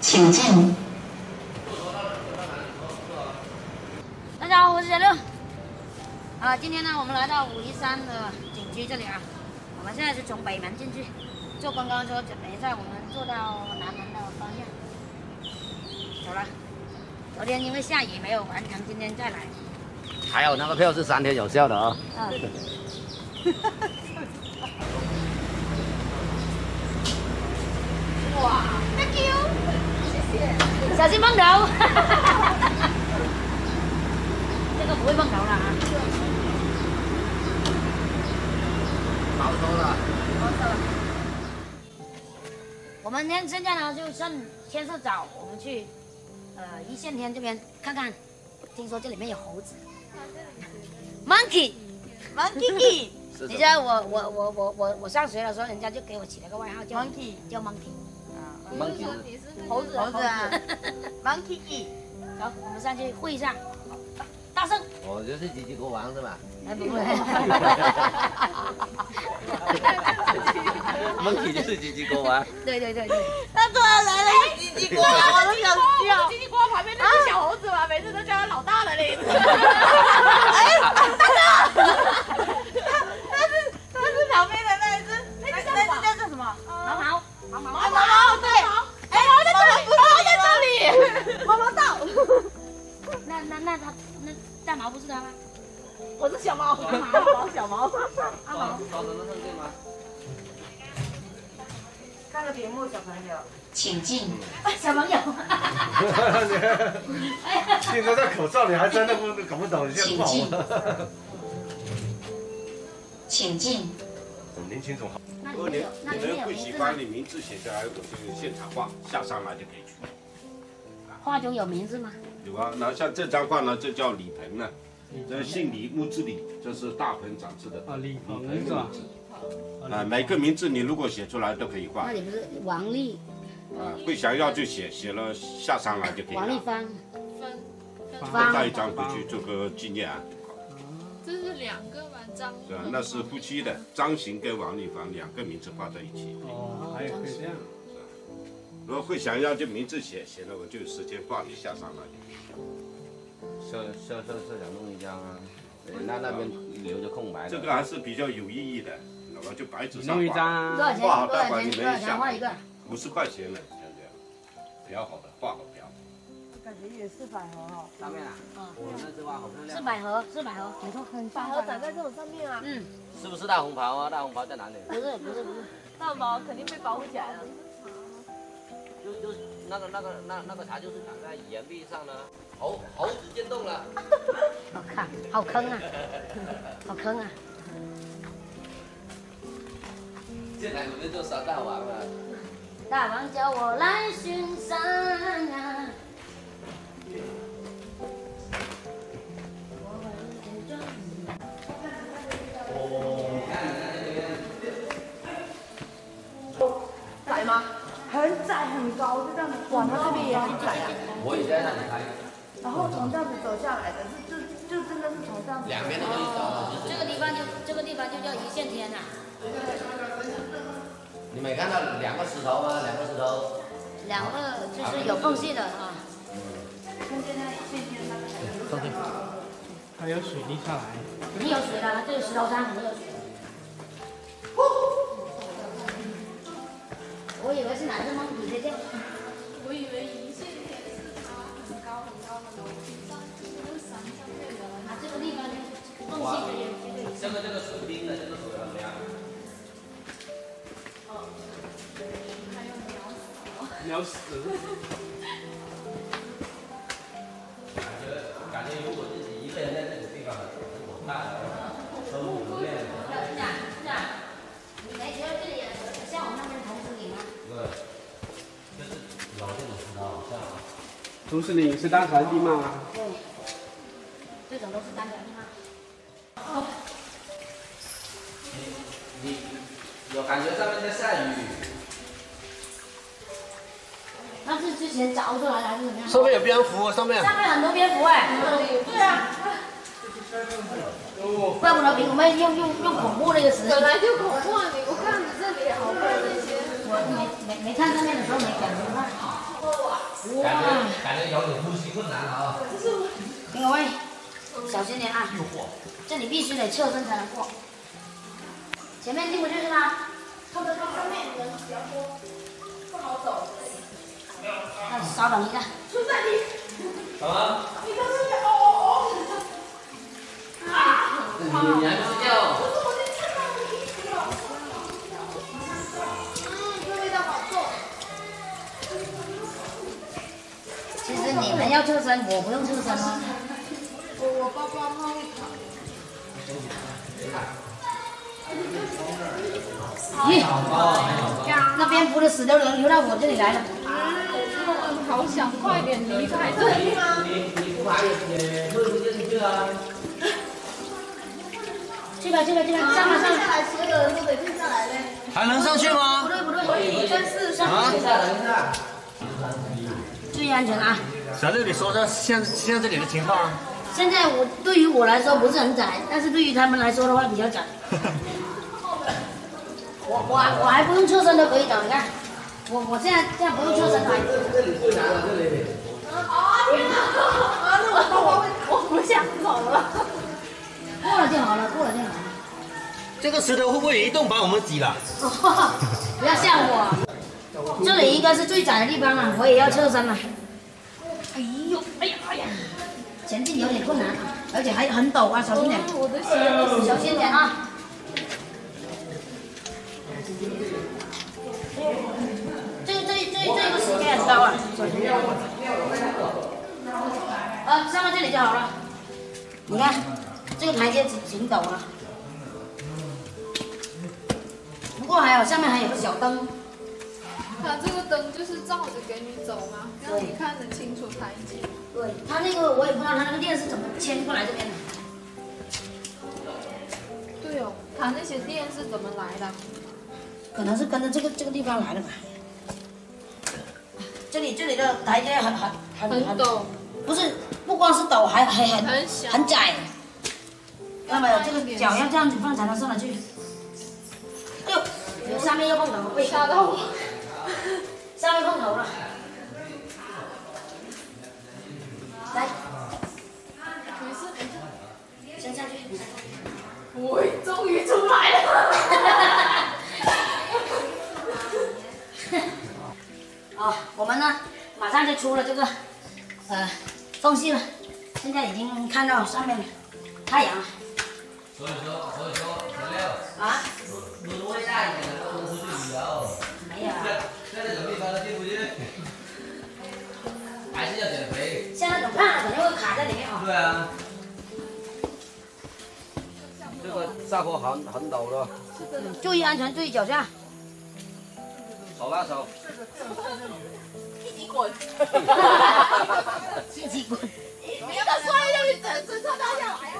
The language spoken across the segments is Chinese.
请进。大家好，我是小六。啊，今天呢，我们来到武夷山的景区这里啊。我们现在是从北门进去，坐观光车，等一下我们坐到南门的方向。走了。昨天因为下雨没有完成，今天再来。还有那个票是三天有效的啊。啊。哇小心碰头。这个不会碰头了啊。好多了。我们现现在呢，就趁天色早，我们去呃一线天这边看看。听说这里面有猴子。Monkey，Monkey。你知道我我我我我我上学的时候，人家就给我起了个外号叫 Monkey，叫 Monkey。猴子，猴子啊。Monkey。好，我们上去会一下。大圣。我就是吉吉国王是吧？哎，不会。Monkey 就是吉吉国王。对对对对。他突然来了一个吉吉国王，我都想笑。吉吉国王？旁边那只小猴子嘛，每次都叫他老大的那一只。哎，大哥。那他那大毛不是他吗？我是小毛，小毛 小毛。阿毛。高能能上去吗？看个屏幕，小朋友。请进。小朋友。现在戴口罩，你还真的不搞不懂，你现在不好吗？请进。年轻总好。如果你你们不喜欢，你名字写下来，我就现场画，下山来就可以取。画中有名字吗？那像这张画呢，就叫李鹏呢，这姓李，木字李，这是大鹏长字的。啊，李鹏是吧？啊，每个名字你如果写出来都可以画。那你不是王丽？啊，会想要就写，写了下山来就可以。王丽芳。芳带一张回去做个纪念啊。这是两个吗？张。对啊，那是夫妻的，张行跟王丽芳两个名字画在一起。哦，还可以这样。如果会想要就名字写，写了我就有时间画一下山了。设设设设想弄一张啊，那那边留着空白。这个还是比较有意义的，那么就白纸上画。弄一张。多少钱？多少钱？多少钱画一个？五十块钱了，像这样，裱好的，画好裱。感觉也是百合哦。上面啊？嗯。我那只花好漂亮。是百合，是百合，你说，很百合长在这种上面啊。嗯。是不是大红袍啊？大红袍在哪里？不是不是不是，大红袍肯定被保护起来了。那个那个那那个茶就是长在岩壁上的，猴猴子进洞了。好看，好坑啊，好坑啊！进来我们就耍大王了。大王叫我来巡山啊。窄很高，就这样子。哇，它这边也很窄啊。我也在那里拍。然后从这样子走下来的，就就就真的是从这样子。两边都可以走。这个地方就这个地方就叫一线天呐。你没看到两个石头吗？两个石头。两个就是有缝隙的啊。看现在一线天那边。还有水滴下来。肯定有水的，这个石头山肯定有水。我以为是哪只猫比在叫。我以为一线天是它很高很高的楼梯上，就是山上面的。啊，这个地方就是缝隙的也这个这个水冰的这个水怎么样？哦，还有鸟屎。鸟屎。同石岭是单船地吗？对，这种都是单船地吗？哦。你你有感觉上面在下雨？那是之前凿出来还是怎么样？上面有蝙蝠，上面。上面很多蝙蝠哎。对啊。怪不得比我们用用用恐怖那个词。本来就恐怖啊！你不看你这里好多那些。我没没没看上面的时候没感觉到。感觉感觉有点呼吸困难了啊。林各位，小心点啊！这里必须得侧身才能过。前面进不去是吗？他们上面人比较多，不好走。那稍等一下。出在你，什么？你在这边哦哦哦。啊！你你还不睡觉？你们要侧身，我不用侧身吗。我我包包它会卡。咦，那蝙蝠的屎都流流到我这里来了。嗯，好想快点离开这里。你你不爬也也会不进去啊？去吧去吧去吧，上吧上吧。来，所有人都得退下来嘞。还能上去吗不？对不对，真是上。啊等一下等一下。注意安全啊！小六，你说说现现在这里的情况。现在我对于我来说不是很窄，但是对于他们来说的话比较窄。我我还我还不用侧身都可以走，你看，我我现在现在不用侧身来。这里最难了，这里。啊天哪！啊，那我包包会，我不想走了。过了就好了，过了就好了。这个石头会不会移动把我们挤了？哦，不要吓我，这里应该是最窄的地方了，我也要侧身了。哎呦，哎呀哎呀，前进有点困难，而且还很陡啊，小心点，我的。小心点啊！这这这这个时间很高啊，小心点。啊，上到这里就好了。你看，这个台阶挺挺陡啊。不过还好，下面还有个小灯。它这个灯就是照着给你走嘛，让你看得清楚台阶。对，他那个我也不知道他那个电是怎么牵过来这边的。对哦，它那些电是怎么来的？可能是跟着这个这个地方来的吧。这里这里的台阶很很很很陡，不是不光是陡，还还很很小很窄。看到没有？这个脚要这样子放才能上得去。哎呦，有上面要碰到，被吓到我。出了这个呃缝隙了，现在已经看到上面太阳了所以说所以说小六，啊，轮位大一点的都能出去旅游。没有啊，在这种地方都进不去，还是要减肥。像那种胖的肯定会卡在里面啊。对啊。这个下坡很很陡的，注意安全，注意脚下。手拉手。滚！一起滚。一个摔下去，整整车掉下来呀！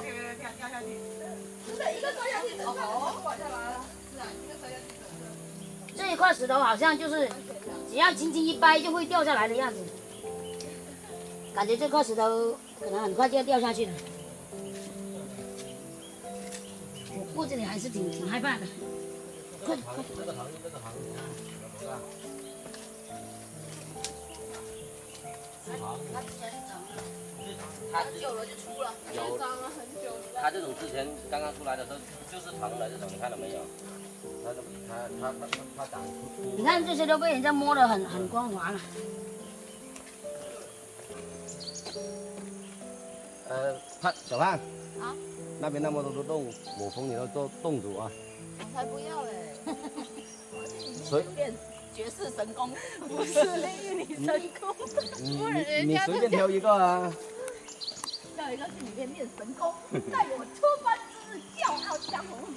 不是一个摔下去，整车都往下来了。是啊，一个摔下去，这一块石头好像就是只要轻轻一掰就会掉下来的样子，感觉这块石头可能很快就要掉下去了。我过这里还是挺挺害怕的。快快！这个行这个行，它久了就出了。有脏了很久。它这种之前刚刚出来的时候就是长的这种，你看到没有？它的它它它它长你看这些都被人家摸得很很光滑了。呃，胖小胖啊，那边那么多的洞，我封你的洞洞主啊。我才不要嘞！所以绝世神功，不是练女神功，你不然你人家你随便挑一个啊。要一个去里面练神功，带我出关之日叫傲江湖。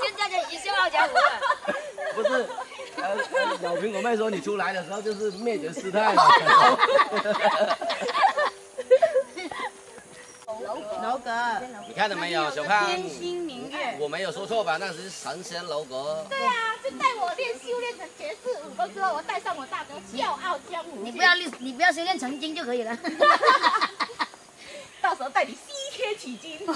现在就已经笑傲江湖了。不是，呃，呃小苹果妹说你出来的时候就是灭绝师太 嘛。楼阁，你看到没有，小胖？天心明月。我没有说错吧？那是神仙楼阁。对啊，就带我练修炼成绝世武功之后，我带上我大哥笑傲江湖。你不要练，你不要修炼成精就可以了。到时候带你西天取经。